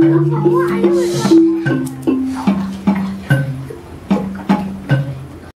不说话因为